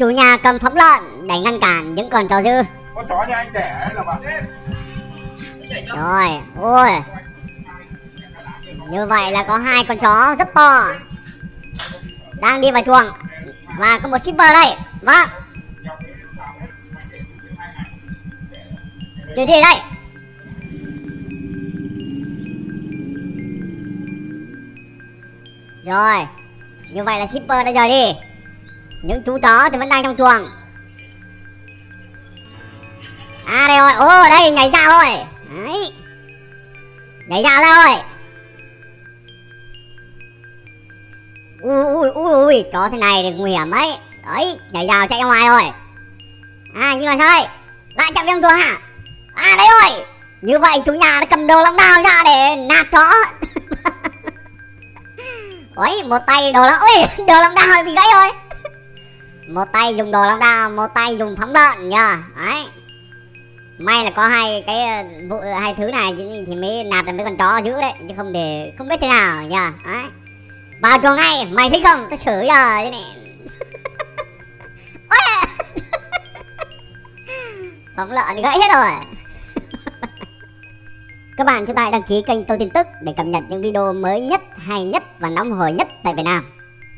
chủ nhà cầm phóng lợn để ngăn cản những con chó dữ con chó nhà anh đẻ là bạn rồi ôi. Như vậy là có hai con chó rất to. Đang đi vào chuồng. Và có một shipper đây. Vâng. Chuyện gì đây. Rồi. Như vậy là shipper đã rời đi những chú chó thì vẫn đang trong chuồng. À đây rồi. Ô đây, nhảy ra rồi. Đấy. Nhảy ra ra rồi. Ui ui ui ui, chó thế này thì nguy hiểm ấy đấy, nhảy ra chạy ra ngoài rồi. À nhưng mà sao đây? Lại chạm trong chuồng hả? À đấy rồi. Như vậy chúng nhà đã cầm đồ long đào ra để nạt chó. Ôi, một tay đồ long ui, đồ long đào thì gãy rồi một tay dùng đồ long đao, một tay dùng phóng lợn nhờ. Đấy. May là có hai cái ờ, vụ ờ, hai thứ này thì- mới nạt được mấy con chó dữ đấy, chứ không để, không biết thế nào nhờ. Đấy. Vào chuồng ngay, mày thấy không? Tao xử giờ thế này. À. Phóng lợn gãy hết rồi. Các bạn cho tay đăng ký kênh tôi tin tức để cập nhật những video mới nhất, hay nhất và nóng hổi nhất tại Việt Nam.